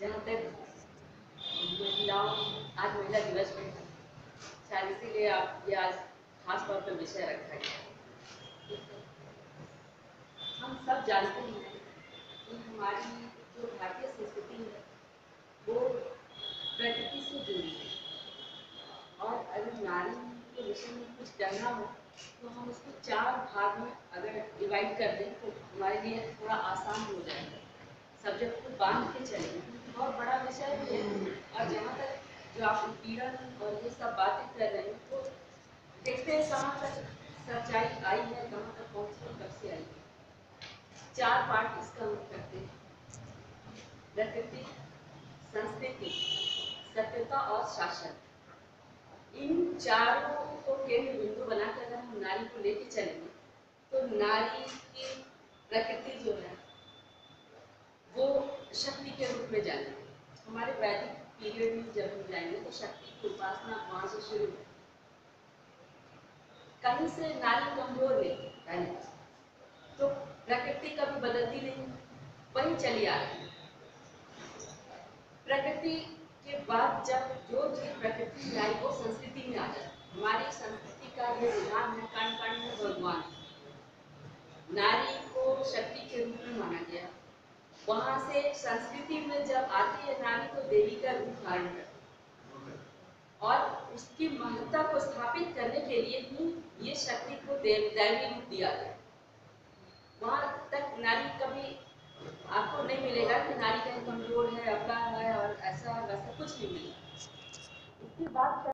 जहाँ तक महिलाओं आज महिला दिवस में शायद इसीलिए आप ये आज खास तौर पर विषय रखा गया हम सब जानते हैं कि हमारी जो भारतीय संस्कृति है वो प्रकृति से जुड़ी है और अगर नारी के विषय में कुछ कहना हो तो हम उसको चार भाग में अगर डिवाइड कर दें तो हमारे लिए थोड़ा आसान हो जाएगा सब्जेक्ट को बाँध के चलेंगे। बहुत बड़ा विषय है। और जहाँ तक जो आप उत्पीड़न और ये सब बातें कर रहे हैं तो देखते हैं कहाँ तक सच्चाई आई है, कहाँ तक पहुँची कब से आई है। चार पार्ट इसका हम करते हैं। प्रकृति, संस्कृति, सत्यता और शासन। इन चारों को केंद्र बिंदु बनाकर अगर हम नारी को लेके चलेंगे तो नारी की प्रकृति जो है, वो शक्ति के में जानेंगे हमारे वैदिक पीरियड में जब हम जाएँगे तो शक्ति की उपासना वहाँ से शुरू है कहीं से नारी कमज़ोर नहीं, पहले तो प्रकृति कभी बदलती नहीं, वही चली आ रही प्रकृति के बाद जब जो चीज़ प्रकृति में आई, वो संस्कृति में आ जाए हमारी संस्कृति का ये विधान है कण कण में भगवान। नारी को शक्ति के रूप में माना गया वहाँ से संस्कृति में जब आती है नारी तो देवी का रूप धारण करती और उसकी महत्ता को स्थापित करने के लिए ही ये शक्ति को देव दैवी रूप दिया गया वहाँ तक नारी कभी आपको नहीं मिलेगा कि नारी कहीं कमज़ोर है अबला है और ऐसा वैसा कुछ नहीं मिलेगा। इसके बाद